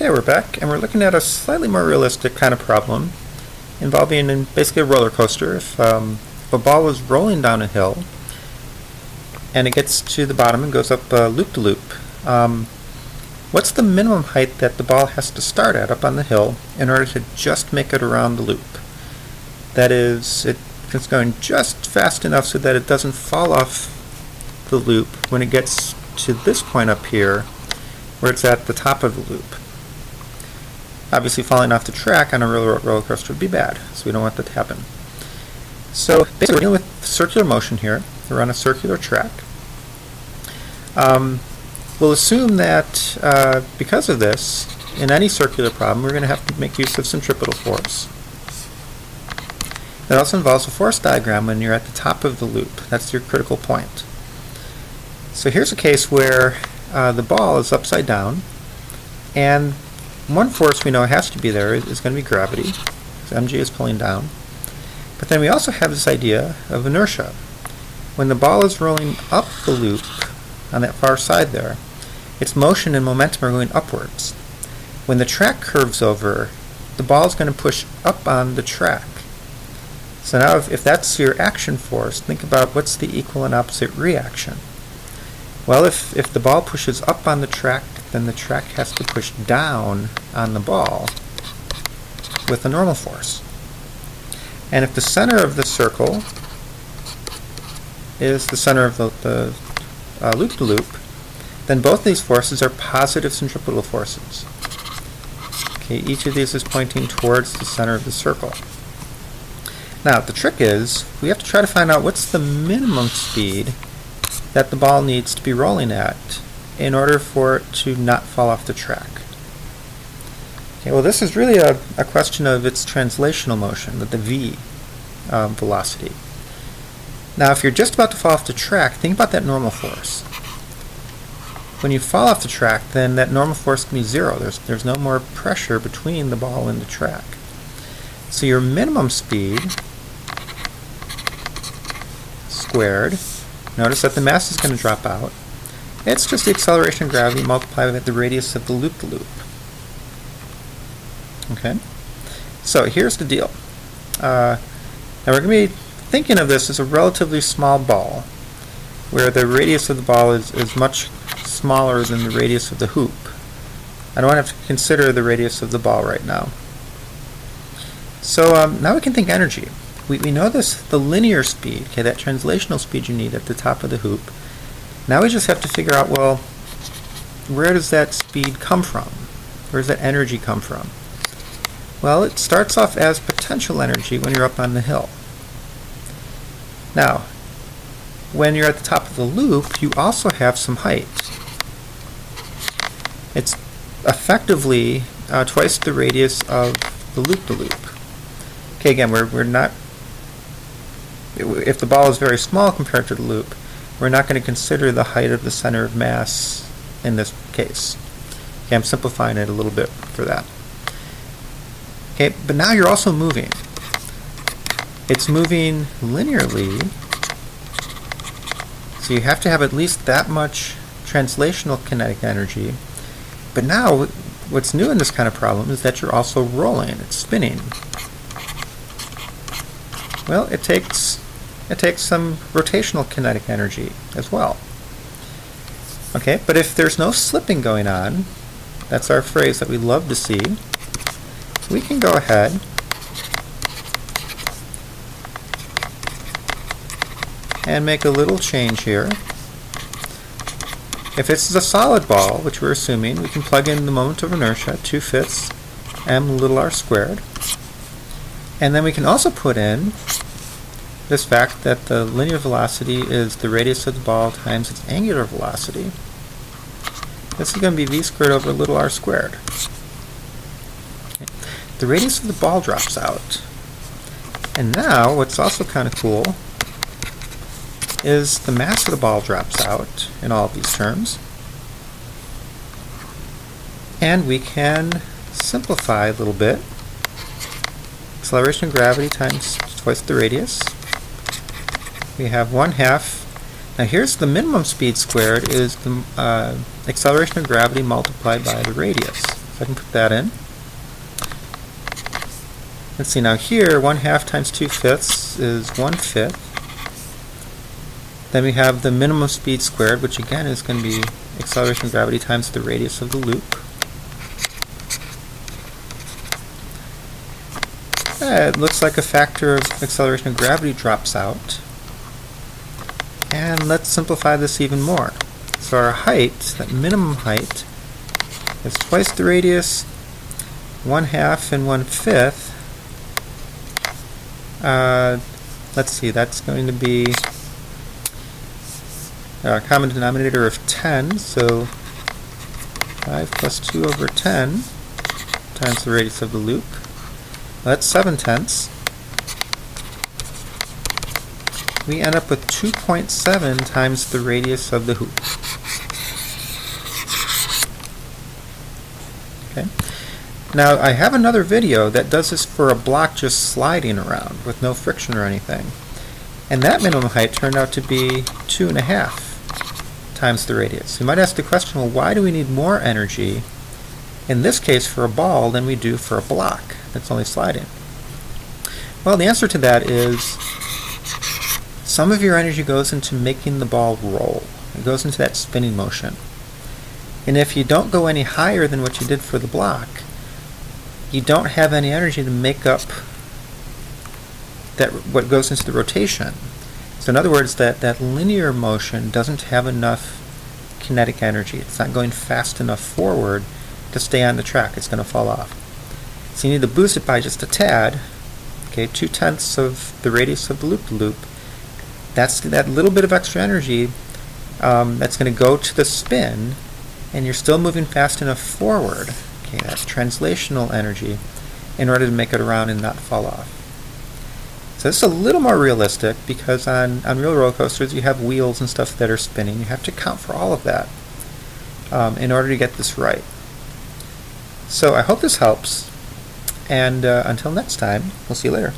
Okay, we're back, and we're looking at a slightly more realistic kind of problem involving basically a roller coaster. If, um, if a ball is rolling down a hill and it gets to the bottom and goes up uh, loop to loop, um, what's the minimum height that the ball has to start at up on the hill in order to just make it around the loop? That is, it, it's going just fast enough so that it doesn't fall off the loop when it gets to this point up here where it's at the top of the loop. Obviously falling off the track on a roller, roller coaster would be bad, so we don't want that to happen. So basically we're dealing with circular motion here. We're on a circular track. Um, we'll assume that uh, because of this, in any circular problem, we're going to have to make use of centripetal force. That also involves a force diagram when you're at the top of the loop. That's your critical point. So here's a case where uh, the ball is upside down, and one force we know has to be there is, going to be gravity, because mg is pulling down. But then we also have this idea of inertia. When the ball is rolling up the loop on that far side there, its motion and momentum are going upwards. When the track curves over, the ball is going to push up on the track. So now if, if that's your action force, think about what's the equal and opposite reaction. Well, if, if the ball pushes up on the track, then the track has to push down on the ball with a normal force. And if the center of the circle is the center of the, the uh, loop-to-loop, then both these forces are positive centripetal forces. Okay, each of these is pointing towards the center of the circle. Now, the trick is, we have to try to find out what's the minimum speed that the ball needs to be rolling at in order for it to not fall off the track. Okay, well this is really a, a question of its translational motion, the, the v um, velocity. Now if you're just about to fall off the track, think about that normal force. When you fall off the track, then that normal force can be zero. There's, there's no more pressure between the ball and the track. So your minimum speed squared Notice that the mass is going to drop out. It's just the acceleration of gravity multiplied by the radius of the loop-the-loop. -loop. Okay? So here's the deal. Uh, now we're going to be thinking of this as a relatively small ball, where the radius of the ball is, is much smaller than the radius of the hoop. I don't have to consider the radius of the ball right now. So um, now we can think energy we, we know this, the linear speed, okay, that translational speed you need at the top of the hoop. Now we just have to figure out, well, where does that speed come from? Where does that energy come from? Well, it starts off as potential energy when you're up on the hill. Now, when you're at the top of the loop, you also have some height. It's effectively uh, twice the radius of the loop-the-loop. -loop. Okay, again, we're, we're not if the ball is very small compared to the loop, we're not going to consider the height of the center of mass in this case. Okay, I'm simplifying it a little bit for that. Okay, but now you're also moving. It's moving linearly, so you have to have at least that much translational kinetic energy. But now, what's new in this kind of problem is that you're also rolling, it's spinning. Well, it takes it takes some rotational kinetic energy as well. Okay, but if there's no slipping going on, that's our phrase that we love to see, we can go ahead and make a little change here. If this is a solid ball, which we're assuming, we can plug in the moment of inertia, 2 fifths m little r squared. And then we can also put in this fact that the linear velocity is the radius of the ball times its angular velocity. This is going to be v squared over little r squared. Okay. The radius of the ball drops out. And now, what's also kind of cool is the mass of the ball drops out in all of these terms. And we can simplify a little bit. Acceleration of gravity times twice the radius we have 1 half. Now here's the minimum speed squared is the uh, acceleration of gravity multiplied by the radius. So I can put that in. Let's see, now here, 1 half times 2 fifths is 1 fifth. Then we have the minimum speed squared, which again is going to be acceleration of gravity times the radius of the loop. it looks like a factor of acceleration of gravity drops out. And let's simplify this even more. So our height, that minimum height, is twice the radius, one half and one fifth. Uh, let's see, that's going to be a common denominator of 10, so 5 plus 2 over 10 times the radius of the loop. That's 7 tenths. We end up with 2.7 times the radius of the hoop. Okay. Now I have another video that does this for a block just sliding around with no friction or anything. And that minimum height turned out to be two and a half times the radius. You might ask the question, well, why do we need more energy in this case for a ball than we do for a block that's only sliding? Well, the answer to that is some of your energy goes into making the ball roll. It goes into that spinning motion. And if you don't go any higher than what you did for the block, you don't have any energy to make up that what goes into the rotation. So in other words, that, that linear motion doesn't have enough kinetic energy. It's not going fast enough forward to stay on the track. It's going to fall off. So you need to boost it by just a tad. Okay, two tenths of the radius of the loop-loop. That's that little bit of extra energy um, that's going to go to the spin, and you're still moving fast enough forward Okay, that's translational energy in order to make it around and not fall off. So this is a little more realistic because on, on real roller coasters you have wheels and stuff that are spinning. You have to count for all of that um, in order to get this right. So I hope this helps and uh, until next time, we'll see you later.